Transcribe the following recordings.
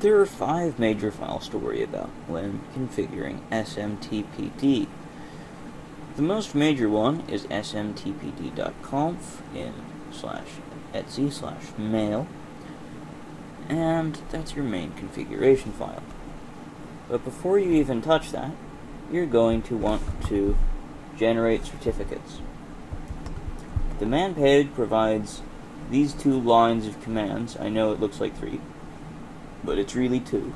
There are five major files to worry about when configuring SMTPD. The most major one is smtpd.conf in slash etsy slash mail, and that's your main configuration file. But before you even touch that, you're going to want to generate certificates. The man page provides these two lines of commands. I know it looks like three, but it's really two.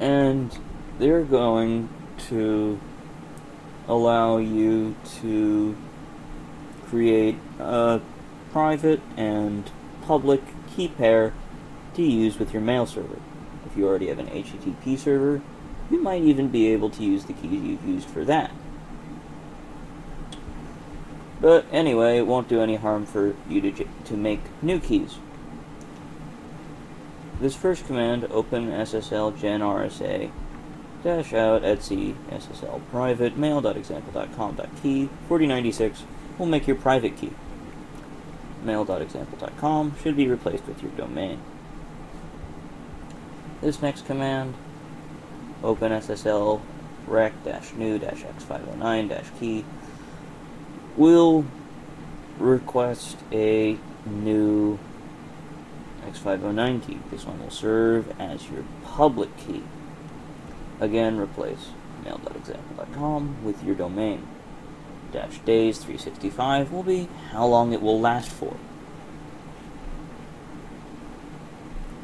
And they're going to allow you to create a private and public key pair to use with your mail server. If you already have an HTTP server, you might even be able to use the keys you've used for that. But anyway, it won't do any harm for you to, to make new keys. This first command, open SSL gen RSA dash out etsy SSL private mail.example.com.key 4096 will make your private key. Mail.example.com should be replaced with your domain. This next command, open SSL rec new x509 key will request a new X509 key. This one will serve as your public key. Again, replace mail.example.com with your domain. Dash days 365 will be how long it will last for.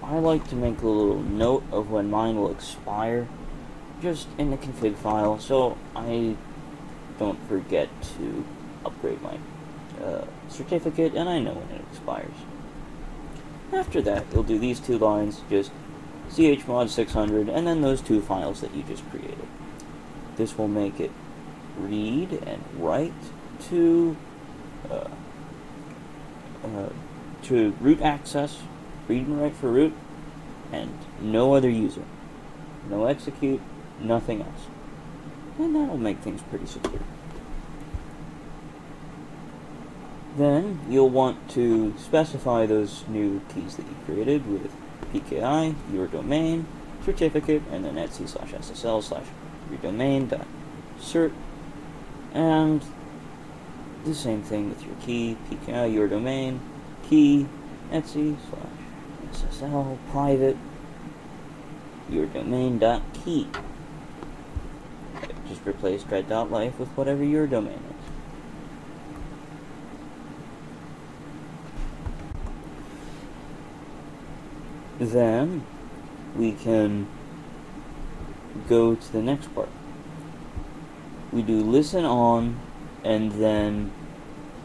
I like to make a little note of when mine will expire just in the config file so I don't forget to upgrade my uh, certificate and I know when it expires. After that, you'll do these two lines, just chmod 600 and then those two files that you just created. This will make it read and write to uh, uh, to root access, read and write for root, and no other user. No execute, nothing else. And that'll make things pretty secure. Then you'll want to specify those new keys that you created with PKI, your domain, certificate, and then etsy slash SSL slash your domain dot cert, and the same thing with your key, PKI, your domain, key, etsy slash SSL private, your domain dot key. Just replace dread.life with whatever your domain is. Then we can go to the next part. We do listen on and then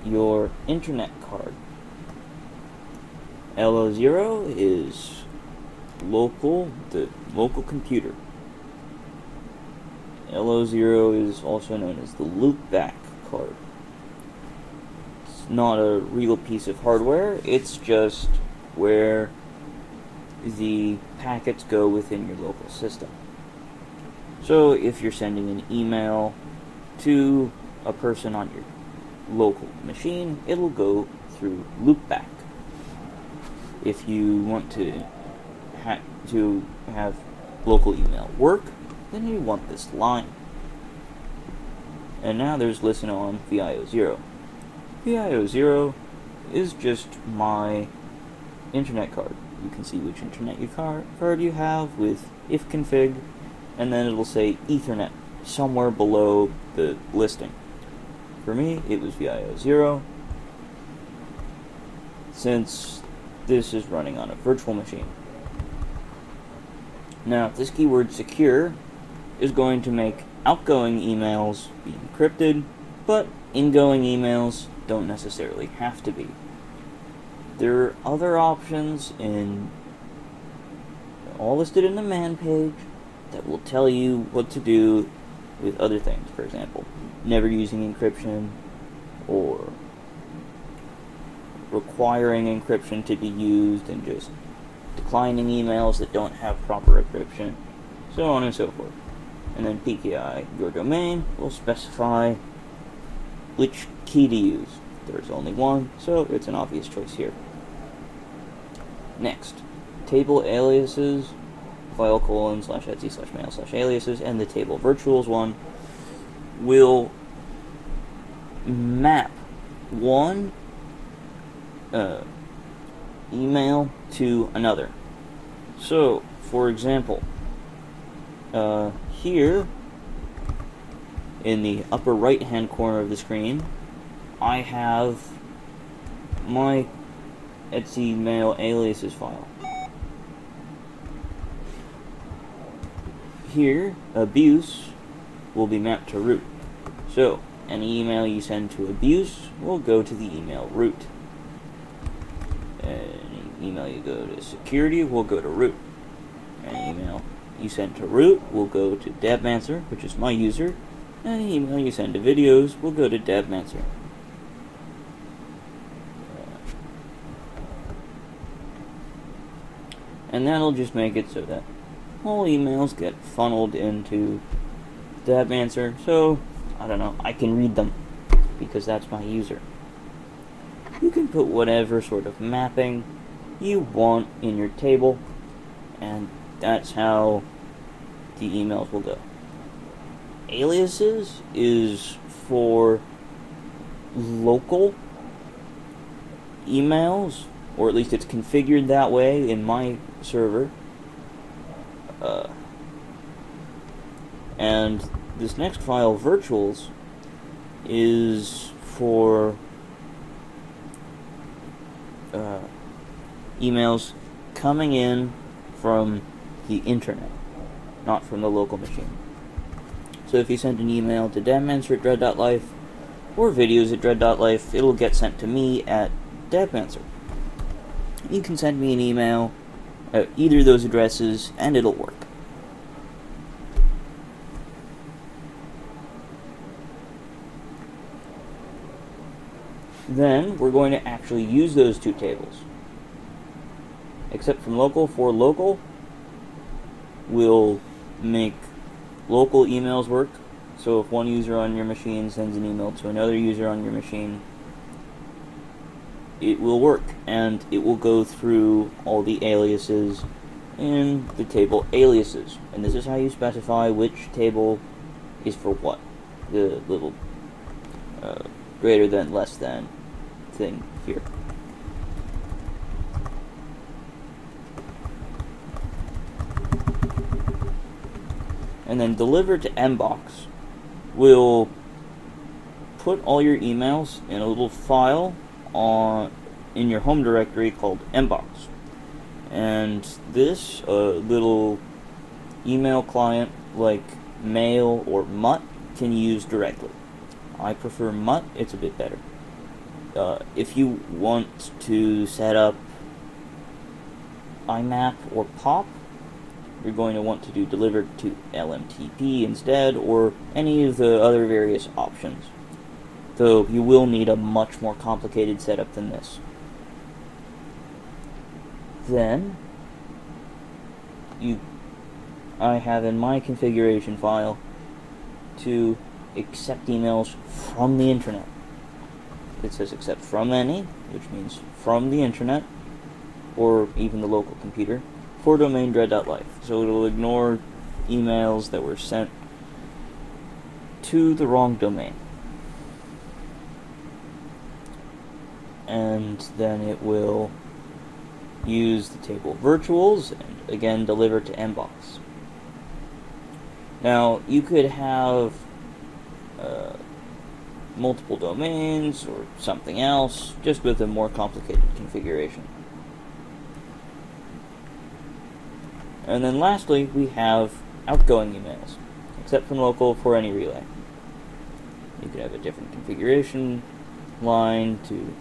your internet card. LO0 is local, the local computer. LO0 is also known as the loopback card. It's not a real piece of hardware, it's just where the packets go within your local system. So if you're sending an email to a person on your local machine, it'll go through loopback. If you want to ha to have local email work, then you want this line. And now there's listen on VIO0. VIO0 is just my internet card you can see which internet you card you have with ifconfig, and then it'll say Ethernet somewhere below the listing. For me, it was VIO0, since this is running on a virtual machine. Now, this keyword secure is going to make outgoing emails be encrypted, but ingoing emails don't necessarily have to be. There are other options in all listed in the man page that will tell you what to do with other things. For example, never using encryption or requiring encryption to be used and just declining emails that don't have proper encryption, so on and so forth. And then PKI, your domain, will specify which key to use. There's only one, so it's an obvious choice here. Next, table aliases, file colon slash etsy slash mail slash aliases, and the table virtuals one will map one uh, email to another. So, for example, uh, here in the upper right hand corner of the screen, I have my Etsy mail aliases file. Here, abuse will be mapped to root. So, any email you send to abuse will go to the email root. Any email you go to security will go to root. Any email you send to root will go to devmancer, which is my user. Any email you send to videos will go to Dabmancer. And that'll just make it so that all emails get funneled into Dabmancer. So, I don't know, I can read them because that's my user. You can put whatever sort of mapping you want in your table, and that's how the emails will go. Aliases is for local emails, or at least it's configured that way in my server. Uh, and this next file, virtuals, is for uh, emails coming in from the internet, not from the local machine. So if you send an email to Dabmancer at Dread.life or videos at Dread.life, it'll get sent to me at Dabmancer. You can send me an email at either of those addresses and it'll work. Then we're going to actually use those two tables. Except from local for local, we'll make local emails work. So if one user on your machine sends an email to another user on your machine, it will work and it will go through all the aliases in the table aliases. And this is how you specify which table is for what. The little uh, greater than, less than thing here. And then deliver to Mbox will put all your emails in a little file on in your home directory called Mbox. And this uh, little email client like Mail or Mutt can use directly. I prefer Mutt, it's a bit better. Uh, if you want to set up IMAP or POP, you're going to want to do delivered to LMTP instead, or any of the other various options. Though you will need a much more complicated setup than this. Then, you, I have in my configuration file to accept emails from the internet it says accept from any, which means from the internet, or even the local computer, for domain dread.life. So it'll ignore emails that were sent to the wrong domain. And then it will use the table virtuals and again deliver to Mbox. Now you could have uh, multiple domains or something else, just with a more complicated configuration. And then lastly, we have outgoing emails, except from local for any relay. You could have a different configuration line to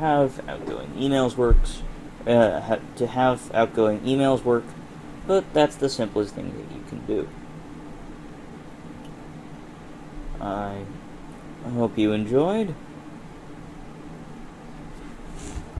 have outgoing emails works, uh, to have outgoing emails work, but that's the simplest thing that you can do. I hope you enjoyed.